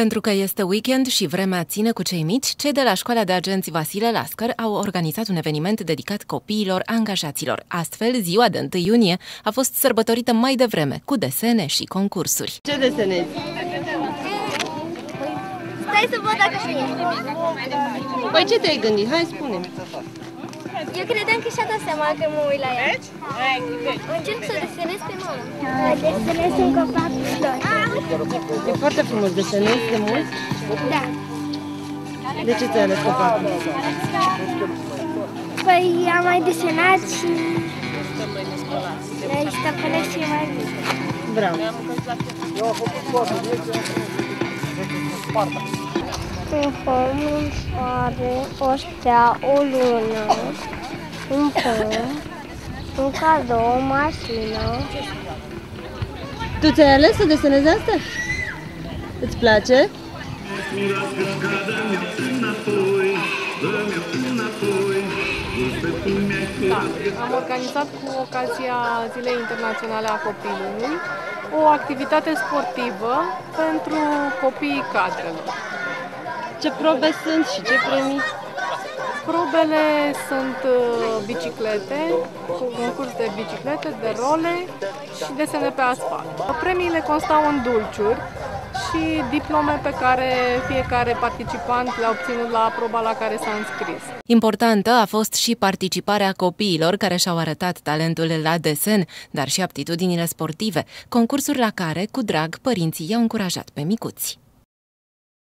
Pentru că este weekend și vremea ține cu cei mici, cei de la școala de agenți Vasile Lascăr au organizat un eveniment dedicat copiilor angajaților. Astfel, ziua de 1 iunie a fost sărbătorită mai devreme, cu desene și concursuri. Ce desenezi? Stai să văd dacă știe. Păi ce te-ai gândit? Hai spune Eu credeam că și-a dat seama că mă uit la ea. Încerc să desenez pe mână. Desenez un copac cu flori. E foarte frumos, desenezi de mult? Da. De ce ți-ai ales copacul? Păi am mai desenat și le stăpânesc și mai bine. Bravo. Un pom, un soare, o stea, o lună, un pom, un cadou, o mașină. Tu ți-ai ales să desenezi asta? Îți place? Da, am organizat cu ocazia Zilei Internaționale a Copilului o activitate sportivă pentru copiii cadrelor. Ce probe sunt și ce premii? Probele sunt uh, biciclete, cu concurs de biciclete, de role și desene pe asfalt. Premiile constau în dulciuri și diplome pe care fiecare participant le-a obținut la proba la care s-a înscris. Importantă a fost și participarea copiilor care și-au arătat talentul la desen, dar și aptitudinile sportive, concursuri la care, cu drag, părinții i-au încurajat pe micuți.